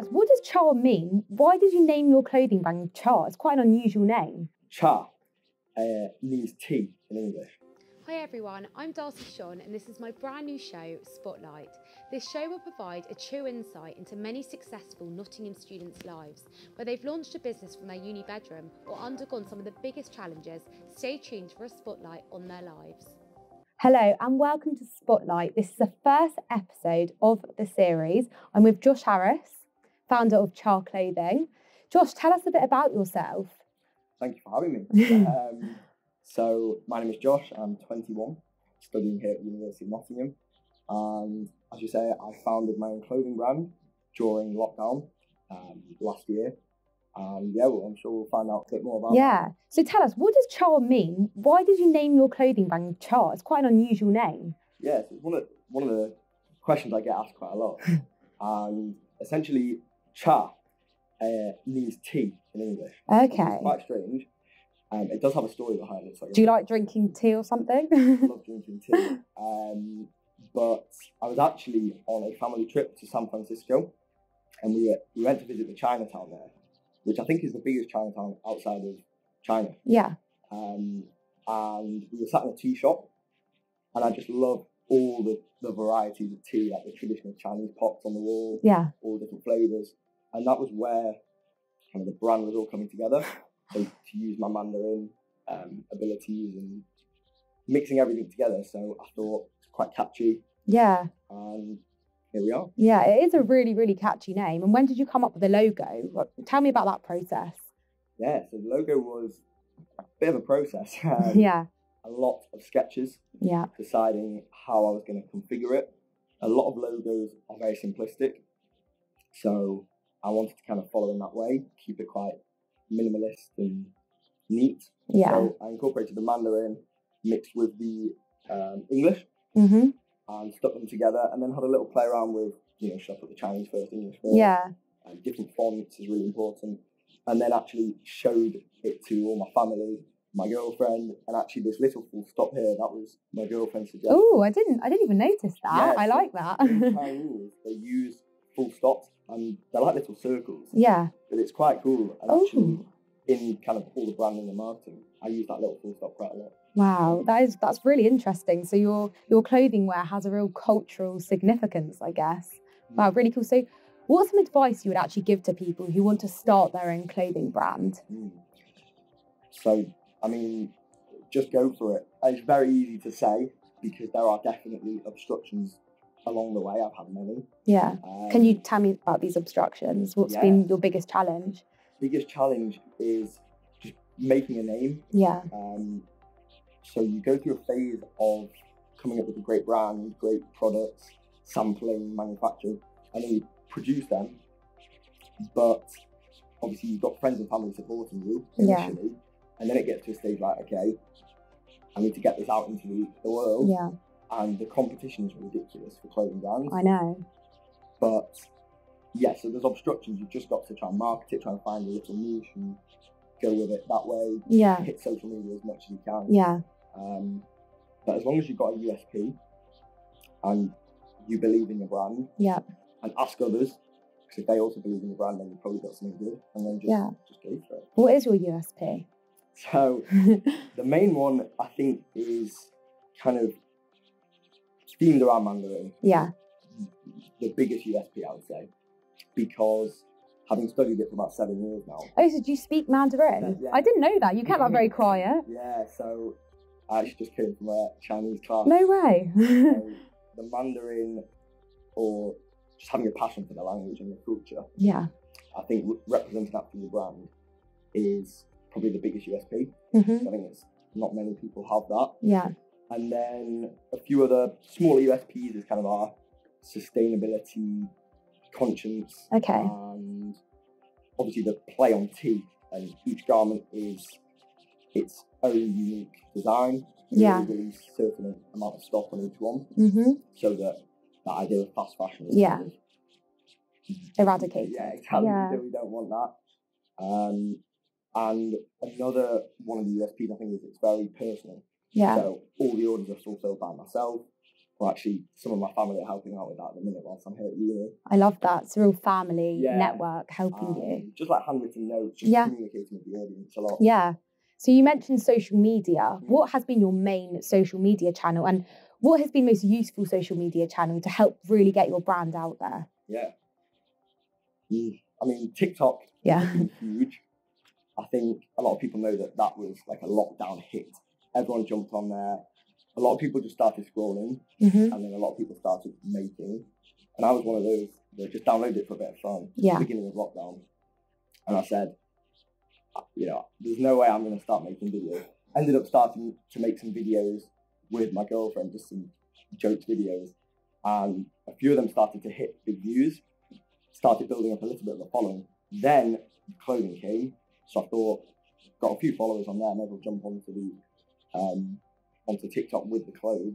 us, what does Cha mean? Why did you name your clothing brand Cha? It's quite an unusual name. Cha uh, means tea in English. Hi everyone, I'm Darcy Shonn and this is my brand new show, Spotlight. This show will provide a true insight into many successful Nottingham students' lives, where they've launched a business from their uni bedroom or undergone some of the biggest challenges. Stay tuned for a spotlight on their lives. Hello and welcome to Spotlight. This is the first episode of the series. I'm with Josh Harris, founder of Cha Clothing. Josh, tell us a bit about yourself. Thank you for having me. um, so, my name is Josh. I'm 21, studying here at the University of Nottingham. And as you say, I founded my own clothing brand during lockdown um, last year. And yeah, well, I'm sure we'll find out a bit more about Yeah. So tell us, what does Cha mean? Why did you name your clothing brand Cha? It's quite an unusual name. Yeah, so it's one of, one of the questions I get asked quite a lot. and essentially, cha uh, means tea in English. Okay. It's quite strange. Um, it does have a story behind it. So Do you like drinking tea or something? I love drinking tea. Um, but I was actually on a family trip to San Francisco, and we, were, we went to visit the Chinatown there, which I think is the biggest Chinatown outside of China. yeah. Um, and we were sat in a tea shop, and I just love all the, the varieties of tea, like the traditional Chinese pots on the wall, Yeah. all different flavors. And that was where kind of the brand was all coming together. So to use my Mandarin um, abilities and mixing everything together. So I thought it's quite catchy, Yeah. and here we are. Yeah. It is a really, really catchy name. And when did you come up with the logo? Tell me about that process. Yeah. So the logo was a bit of a process. Um, yeah. A lot of sketches, Yeah. deciding how I was going to configure it. A lot of logos are very simplistic, so I wanted to kind of follow in that way, keep it quite minimalist and neat. Yeah. So I incorporated the Mandarin mixed with the um, English Mm-hmm. and stuck them together, and then had a little play around with, you know, should I put the Chinese first, English first? Yeah. And different fonts is really important. And then actually showed it to all my family, my girlfriend, and actually this little full stop here, that was my girlfriend's suggestion. Oh, I didn't. I didn't even notice that. Yeah, I so like that. Chinese, they use full stops, and they're like little circles, yeah. but it's quite cool. And actually, Oh, in kind of all the branding and marketing, I use that little full stop quite a lot. wow. That is that's really interesting. So your your clothing wear has a real cultural significance, I guess. Wow, really cool. So, what's some advice you would actually give to people who want to start their own clothing brand? Mm. So, I mean, just go for it. It's very easy to say because there are definitely obstructions along the way. I've had many. Yeah. Um, Can you tell me about these obstructions? What's Yeah. been your biggest challenge? Biggest challenge is just making a name. Yeah. Um, so you go through a phase of coming up with a great brand, great products, sampling, manufacturing, and then you produce them. But obviously you've got friends and family supporting you Yeah. And then it gets to a stage like, okay, I need to get this out into the, the world, Yeah. and the competition is ridiculous for clothing brands. I know. But yeah, so there's obstructions. You've just got to try and market it, try and find a little niche and go with it that way. Yeah. Hit social media as much as you can. Yeah. Um, but as long as you've got a USP and you believe in your brand Yeah. and ask others, because if they also believe in your brand, then you've probably got something good, and then just Yeah. just go for it. What is your USP? So the main one I think is kind of themed around Mandarin. yeah. The biggest USP I would say, because having studied it for about seven years now. Oh, so do you speak Mandarin? Yeah. I didn't know that. You kept that very quiet. Yeah, so I actually just came from a Chinese class. No way. So the Mandarin, or just having a passion for the language and the culture, yeah. I think representing that for the brand is probably the biggest USP. hmm I think it's not many people have that. Yeah. And then a few other smaller USPs is kind of our sustainability, conscience, Okay. and obviously the play on tea. And each garment is its own unique design. Yeah. only release a certain amount of stock on each one, Mm-hmm. so that that idea of fast fashion is Yeah. kind of- Eradicated. yeah, exactly. Yeah. We don't- We don't want that. Um, and another one of the USPs I think is it's very personal. Yeah. So all the orders are fulfilled by myself. Well, actually, some of my family are helping out with that at the minute whilst I'm here at uni. I love that. It's a real family Yeah. network helping Um, you. Just like handwritten notes, just Yeah. communicating with the audience a lot. Yeah. So you mentioned social media. Mm. What has been your main social media channel and what has been most useful social media channel to help really get your brand out there? Yeah. Mm. I mean, TikTok Yeah. has been huge. I think a lot of people know that that was like a lockdown hit. Everyone jumped on there. A lot of people just started scrolling, hmm and then a lot of people started making. And I was one of those that just downloaded it for a bit of fun. Yeah. Beginning of lockdown, and I said, "Uh, you know, there's no way I'm going to start making videos. Ended up starting to make some videos with my girlfriend, just some jokes videos, and a few of them started to hit big views. Started building up a little bit of a following. Then clothing came, so I thought, got a few followers on there. And maybe I'll jump onto the um, onto TikTok with the clothes.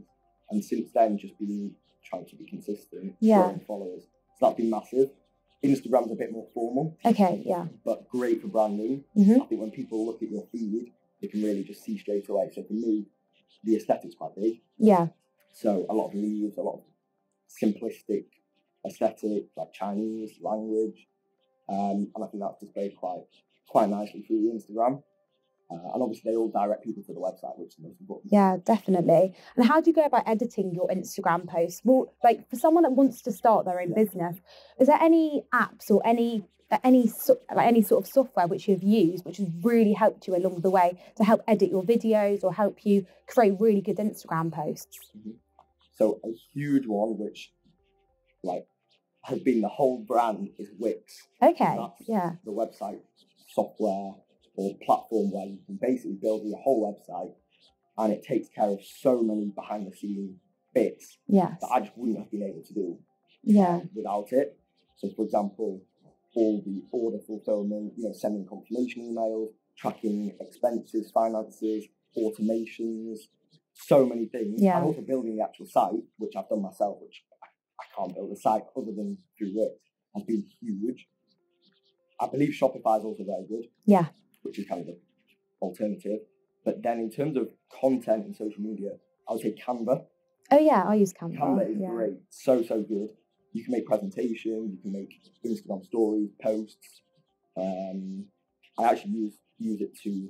And since then, just been trying to be consistent, Yeah. growing followers. So that's been massive. Instagram's a bit more formal, Okay. Yeah. but great for branding. hmm I think when people look at your feed, they can really just see straight away. So for me, the aesthetic's quite big. Yeah. So a lot of leaves, a lot of simplistic aesthetic, like Chinese language, um, and I think that's displayed quite quite nicely through Instagram. Uh, and obviously, they all direct people to the website, which is the most important. Yeah, definitely. And how do you go about editing your Instagram posts? Well, like for someone that wants to start their own Yeah. business, is there any apps or any any like any sort of software which you've used which has really helped you along the way to help edit your videos or help you create really good Instagram posts? So a huge one, which like has been the whole brand, is Wix. Okay. Yeah. the website software or platform where you can basically build your whole website, and it takes care of so many behind the scenes bits Yes. that I just wouldn't have been able to do Yeah. without it. So, for example, all the order fulfillment, you know, sending confirmation emails, tracking expenses, finances, automations, so many things. Yeah. And also building the actual site, which I've done myself, which I, I can't build a site other than through Wix, has been huge. I believe Shopify is also very good, Yeah. which is kind of the alternative. But then in terms of content and social media, I would say Canva. Oh yeah, I use Canva. Canva is yeah. great, so so good. You can make presentations, you can make Instagram stories, posts. Um, I actually use use it to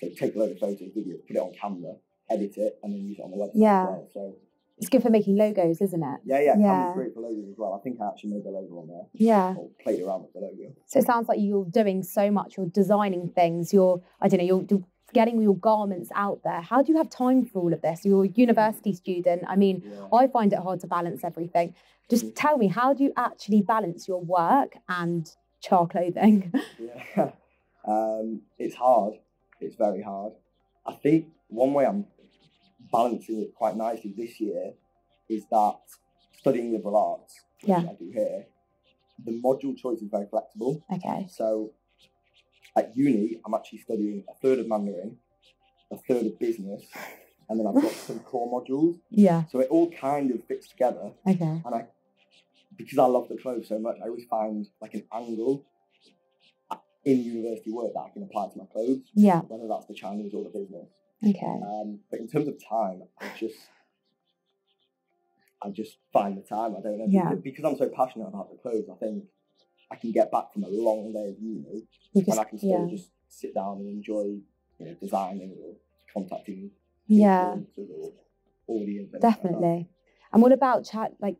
so take a load of photos, videos, put it on Canva, edit it, and then use it on the website Yeah. as well. So It's good for making logos, isn't it? yeah, yeah, Yeah. Great for logos as well. I think I actually made the logo on there Yeah. or played around with the logo. So it sounds like you're doing so much. You're designing things. You're, I don't know, you're getting your garments out there. How do you have time for all of this? You're a university student. I mean, Yeah. I find it hard to balance everything. Just Mhm. tell me, how do you actually balance your work and Cha clothing? Yeah, um, it's hard. It's very hard. I think one way I'm balancing it quite nicely this year is that studying liberal arts, which Yeah. I do here, the module choice is very flexible. okay. So at uni, I'm actually studying a third of Mandarin, a third of business, and then I've got some core modules. Yeah. So it all kind of fits together. Okay. And I, because I love the clothes so much, I always find like an angle in university work that I can apply to my clothes, Yeah. whether that's the Chinese or the business. Okay. Um, but in terms of time, I just, I just find the time. I don't know Yeah. because, because I'm so passionate about the clothes. I think I can get back from a long day of uni You and I can still yeah. just sit down and enjoy, you know, designing or contacting Yeah. or audience. anything like that. Definitely. And what about chat? Like,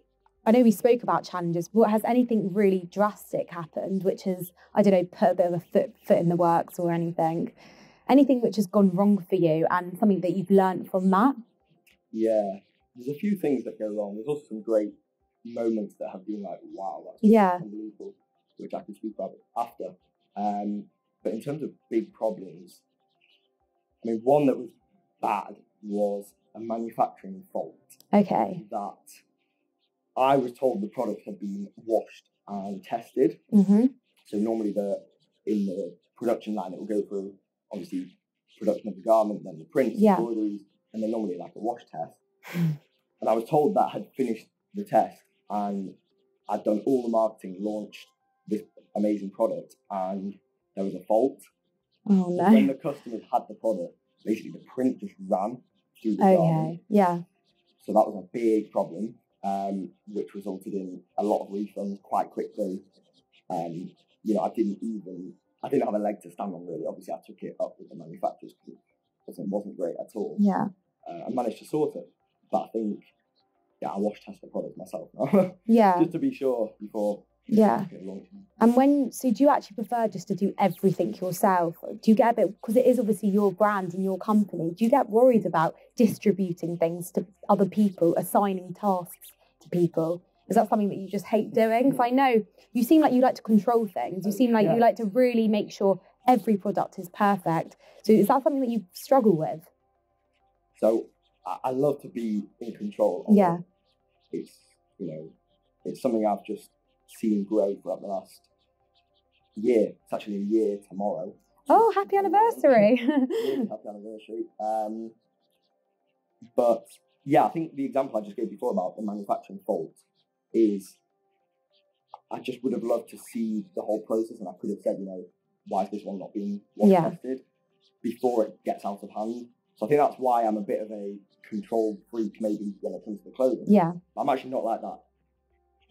I know we spoke about challenges. What has anything really drastic happened, which has I don't know, put a bit of a foot foot in the works or anything? Anything which has gone wrong for you and something that you've learned from that? Yeah, there's a few things that go wrong. There's also some great moments that have been like, wow, that's Yeah. unbelievable, which I can speak about after. Um, but in terms of big problems, I mean, one that was bad was a manufacturing fault Okay. that I was told the product had been washed and tested. Mm-hmm. So normally the in the production line it will go through obviously production of the garment, then the print, Yeah. embroideries, and then normally like a wash test. and I was told that I had finished the test and I'd done all the marketing, launched this amazing product, and there was a fault. Oh no. When the customers had the product, basically the print just ran through the garment. Okay. Yeah. So that was a big problem, um, which resulted in a lot of refunds quite quickly. Um, you know, I didn't even, I didn't have a leg to stand on really. Obviously, I took it up with the manufacturers because it wasn't great at all. Yeah. Uh, I managed to sort it, but I think, yeah, I wash test the product myself now, Yeah. just to be sure before Yeah. And when, so do you actually prefer just to do everything yourself? Do you get a bit, because it is obviously your brand and your company, do you get worried about distributing things to other people, assigning tasks to people? Is that something that you just hate doing? Because I know you seem like you like to control things. You seem like Yeah. you like to really make sure every product is perfect. So is that something that you struggle with? So I, love to be in control. Yeah. it. It's you know, it's something I've just seen grow throughout the last year. It's actually a year tomorrow. Oh, happy anniversary. Really happy anniversary. Um, but yeah, I think the example I just gave before about the manufacturing fault is I just would have loved to see the whole process, and I could have said, you know, why is this one not being Yeah. tested before it gets out of hand? So I think that's why I'm a bit of a control freak, maybe when it comes to the clothing. yeah. I'm actually not like that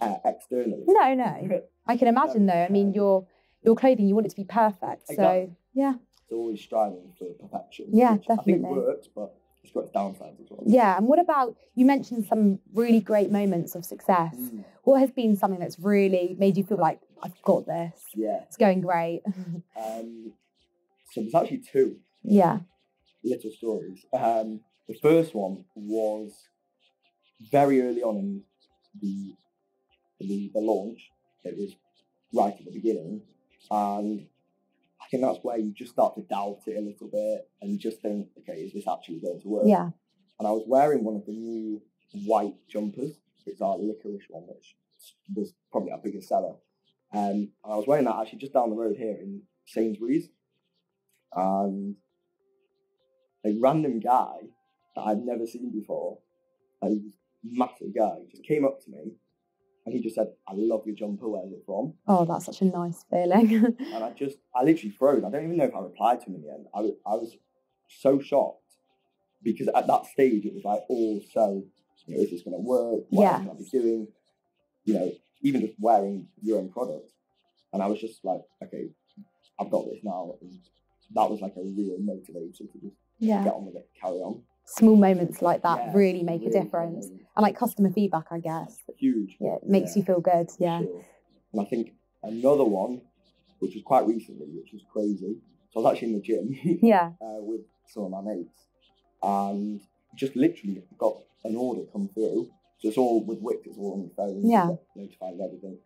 uh, externally. No, no. I can imagine though. I mean, your your clothing, you want it to be perfect. So yeah, It's always striving for perfection. Yeah, which I think definitely. works, but it's got its downsides as well. yeah. And what about you mentioned some really great moments of success? Mm, What has been something that's really made you feel like I've got this? yeah. It's going great. Um, so there's actually two yeah. little stories. Um, the first one was very early on in the, the the launch. It was right at the beginning, and I think that's where you just start to doubt it a little bit, and you just think, okay, is this actually going to work? Yeah. And I was wearing one of the new white jumpers. It's our licorice one, which was probably our biggest seller. Um, and I was wearing that actually just down the road here in Sainsbury's. And a random guy that I'd never seen before, a massive guy, just came up to me he just said, I love your jumper, where's it from? Oh, that's such a nice feeling. And I just, I literally froze. I don't even know if I replied to him in the end. I was, I was so shocked because at that stage it was like all so, you know, is this going to work? What Yeah. can I be doing? You know, even just wearing your own product. And I was just like, okay, I've got this now. And that was like a real motivator to just yeah. get on with it, carry on. Small moments like that Yeah, really make a difference. um, And like customer feedback, I guess. Huge. Yeah, it makes Yeah. you feel good. Yeah. sure. And I think another one, which was quite recently, which was crazy. So I was actually in the gym. Yeah. uh, with some of my mates, and just literally got an order come through. So it's all with Wix, it's all on the phone. Yeah. notified of everything.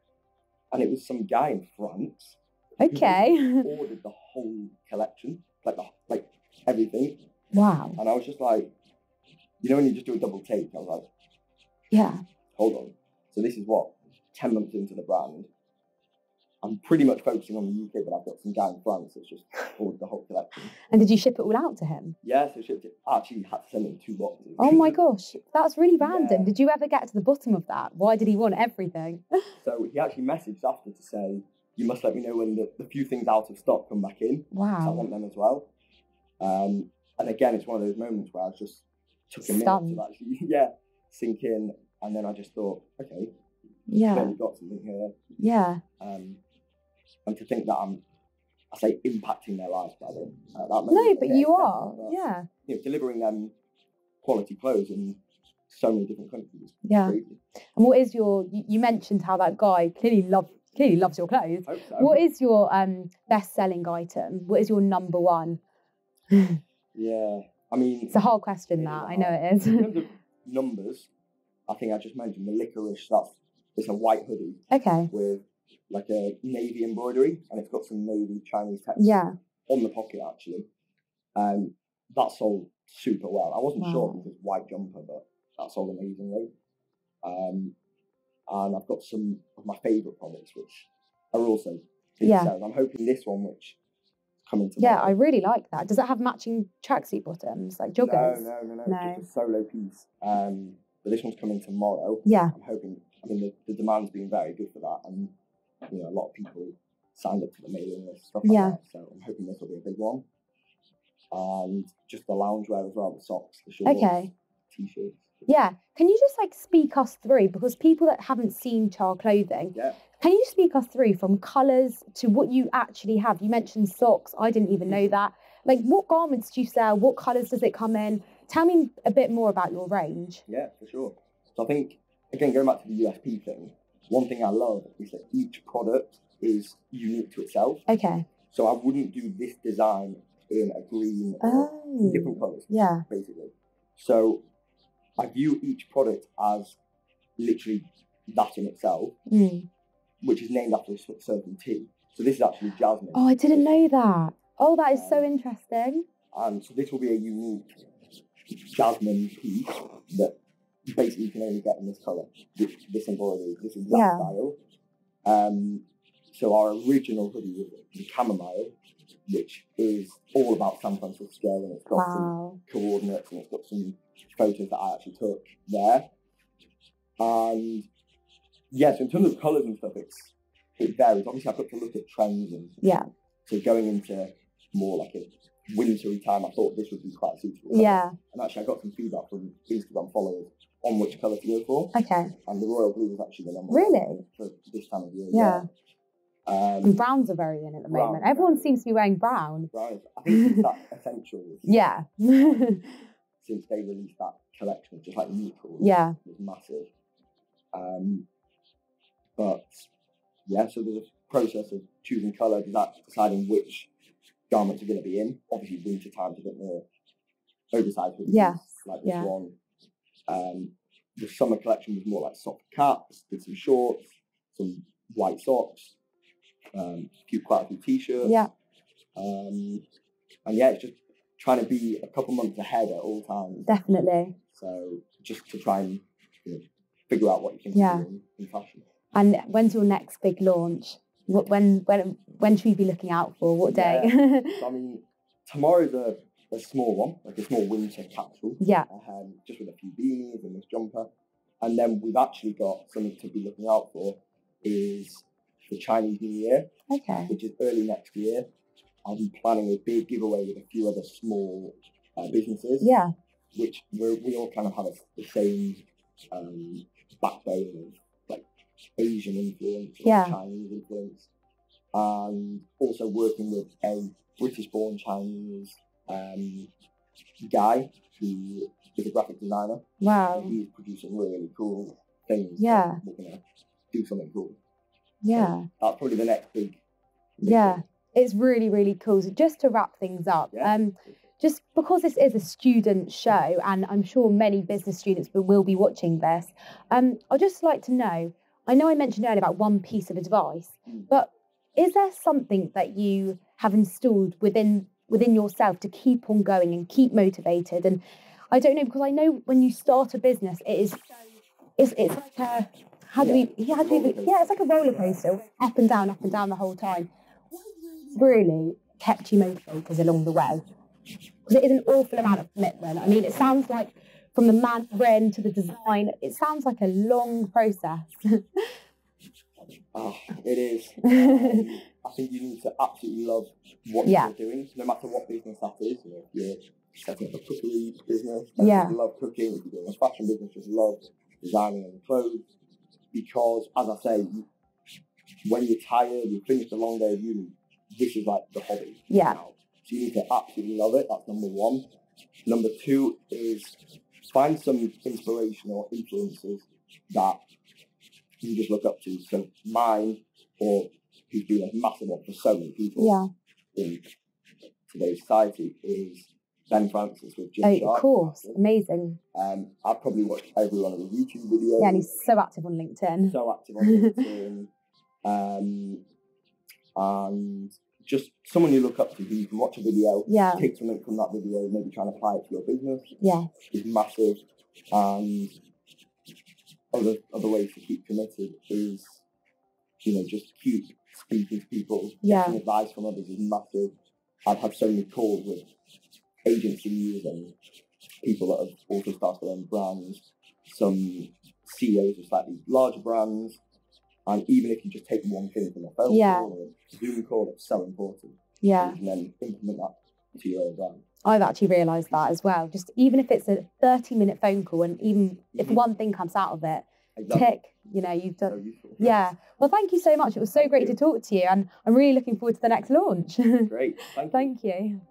And it was some guy in France who Okay. ordered the whole collection, like the, like everything. Wow. And I was just like, you know, when you just do a double take, I was like, Yeah. hold on. So this is what ten months into the brand. I'm pretty much focusing on the UK, but I've got some guy in France that's just ordered the whole collection. And did you ship it all out to him? Yeah, so shipped it. Actually had to send him two boxes. Oh my gosh, that's really random. Yeah. Did you ever get to the bottom of that? Why did he want everything? So he actually messaged after to say, you must let me know when the, the few things out of stock come back in. 'cause I want them as well. Um, and again, it's one of those moments where I just took a minute Stunned. to actually, yeah, sink in. And then I just thought, okay, Yeah. clearly got something here. Yeah. Um, and to think that I'm, I say, impacting their lives by it. Uh, that No, but yeah, you are. Yeah. You know, delivering them quality clothes in so many different countries. Yeah. crazy. And what is your? You, you mentioned how that guy clearly love clearly loves your clothes. So. What is your um best selling item? What is your number one? Yeah, I mean, It's a hard question. That I know it is. in terms of numbers, I think I just mentioned the licorice. stuff. it's a white hoodie okay. with like a navy embroidery, and it's got some navy Chinese text Yeah. on the pocket actually. Um, that sold super well. I wasn't sure Wow. because white jumper, but that sold amazingly. Um, and I've got some of my favourite products which are also big Yeah. I'm hoping this one, which coming to Yeah, I really like that. Does it have matching tracksuit bottoms like joggers? No, no, no, no. Just a solo piece. Um, but this one's coming tomorrow. Yeah. I'm hoping. I mean, the, the demand's been very good for that, and you know, a lot of people signed up to the mailing list, stuff like Yeah. that. So I'm hoping this will be a big one. And just the loungewear as well, the socks, the shorts, Okay. t-shirts. Yeah. Can you just like speak us through because people that haven't seen Cha clothing, Yeah. can you speak us through from colours to what you actually have? You mentioned socks. I didn't even know mm. that. Like what garments do you sell? What colours does it come in? Tell me a bit more about your range. Yeah, for sure. So I think again going back to the USP thing, one thing I love is that each product is unique to itself. Okay. So I wouldn't do this design in a green or Oh. different colours, Yeah. basically. So I view each product as literally that in itself, Mm. which is named after a certain tea. So this is actually jasmine. Oh, I didn't know that. Oh, that is so Um, interesting. And so this will be a unique jasmine piece that basically you can only get in this colour, this, this embroidery, this exact Yeah. style. Um, so our original hoodie was chamomile, which is all about San Francisco and it's got some coordinates and it's got some photos that I actually took there. And yeah, so in terms of colours and stuff, it's it varies. Obviously, I've got to look at trends and Yeah. so going into more like a wintry time, I thought this would be quite suitable. Yeah. And actually, I got some feedback from Instagram followers on which colour to go for, Okay. and the royal blue was actually the number one Really? for this time of year. Yeah. Um, And browns are very in at the Brown, moment. yeah. Everyone seems to be wearing brown. right. I think it's that essential Yeah. since they released that collection, just like neutral. yeah. was massive. Um, but yeah, so there's a process of choosing colour, deciding which garments are going to be in. Obviously, winter time's a bit more oversized Yes, like this yeah. one. Um, the summer collection was more like soft caps, did some shorts, some white socks, um, a few quite a few t-shirts. Yeah. Um, and yeah, it's just trying to be a couple months ahead at all times. Definitely. So just to try and you know, figure out what you can Yeah. do in, in fashion. And when's your next big launch? What when when when should we be looking out for? What day? So I mean, tomorrow's a, a small one, like a small winter capsule, yeah. um, just with a few beanies and this jumper. And then we've actually got something to be looking out for is the Chinese New Year, Okay. which is early next year. I'll be planning a big giveaway with a few other small uh, businesses. Yeah. which we're, we all kind of have a, the same um, backbone of like Asian influence or Yeah. Chinese influence, and also working with a British-born Chinese um, guy who is a graphic designer. Wow. He's producing really cool things. Yeah. we're gonna do something cool. Yeah. That's probably the next big. Yeah. thing. It's really, really cool. So just to wrap things up, Yeah. um, just because this is a student show, and I'm sure many business students will- be watching this, um, I'd just like to know. I know I mentioned earlier about one piece of advice, Mm. but is there something that you have installed within within yourself to keep on going and keep motivated? And I don't know because I know when you start a business, it is it's it's like a how do we yeah, how do we yeah it's like a roller coaster up and down up and down the whole time. Really kept you motivated along the way? Because it is an awful amount of commitment. I mean, it sounds like from the mandarin to the design, it sounds like a long process. Oh, it is. Um, I think you need to absolutely love what Yeah. you're doing, no matter what business that is. You know, if you're setting up a cookery business, Yeah. you love cooking. If you're doing a fashion business, just love designing and clothes. Because, as I say, when you're tired, you've finished a long day of uni, this is like the hobby. Yeah. now. So you need to absolutely love it. That's number one. Number two is find some inspiration or influences that you just look up to. So mine, or who's been a massive one for so many people yeah. in today's society, is Ben Francis with Gym Oh, shark. of course. Amazing. Um, I've probably watched every one of the YouTube videos. Yeah, and he's so active on LinkedIn. so active on LinkedIn. um, and just someone you look up to who you can watch a video, Yeah. take something from that video, maybe try and apply it to your business Yeah. is massive. And other other ways to keep committed is, you know, just keep speaking to people, Yeah. getting advice from others is massive. I've had so many calls with agencies and people that have also started their own brands, some CEOs of slightly larger brands. And even if you just take one thing from a phone Yeah. call or a Zoom call, it's so important. Yeah. You can then implement that to your own brand. I've actually realised that as well. Just even if it's a 30 minute phone call and even if Mhm. one thing comes out of it, Exactly. tick, you know, you've So done. useful. Yeah. Well, thank you so much. It was so Thank great you. to talk to you and I'm really looking forward to the next launch. Great. Thank you. thank you.